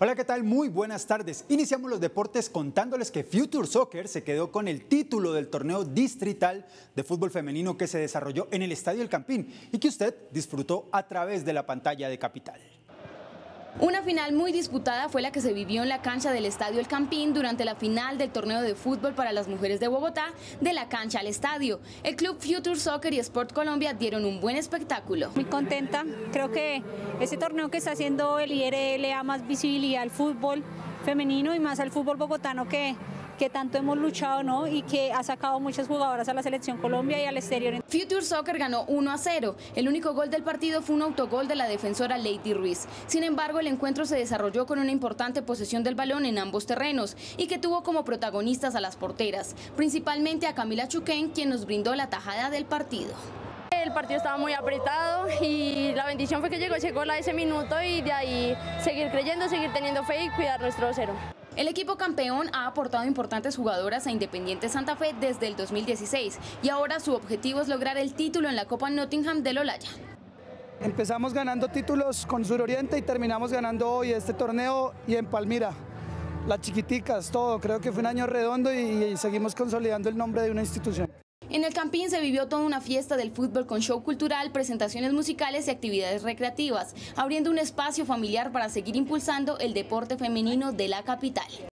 Hola, ¿qué tal? Muy buenas tardes. Iniciamos los deportes contándoles que Future Soccer se quedó con el título del torneo distrital de fútbol femenino que se desarrolló en el Estadio El Campín y que usted disfrutó a través de la pantalla de Capital. Una final muy disputada fue la que se vivió en la cancha del Estadio El Campín durante la final del torneo de fútbol para las mujeres de Bogotá, de la cancha al estadio. El club Future Soccer y Sport Colombia dieron un buen espectáculo. Muy contenta, creo que este torneo que está haciendo el IRL da más visibilidad al fútbol femenino y más al fútbol bogotano que que tanto hemos luchado ¿no? y que ha sacado muchas jugadoras a la selección Colombia y al exterior. Future Soccer ganó 1 a 0. El único gol del partido fue un autogol de la defensora Lady Ruiz. Sin embargo, el encuentro se desarrolló con una importante posesión del balón en ambos terrenos y que tuvo como protagonistas a las porteras, principalmente a Camila Chuquén, quien nos brindó la tajada del partido. El partido estaba muy apretado y la bendición fue que llegó ese gol a ese minuto y de ahí seguir creyendo, seguir teniendo fe y cuidar nuestro cero. El equipo campeón ha aportado importantes jugadoras a Independiente Santa Fe desde el 2016 y ahora su objetivo es lograr el título en la Copa Nottingham de Lolaya. Empezamos ganando títulos con Suroriente y terminamos ganando hoy este torneo y en Palmira. Las chiquiticas, todo. Creo que fue un año redondo y, seguimos consolidando el nombre de una institución. En el Campín se vivió toda una fiesta del fútbol con show cultural, presentaciones musicales y actividades recreativas, abriendo un espacio familiar para seguir impulsando el deporte femenino de la capital.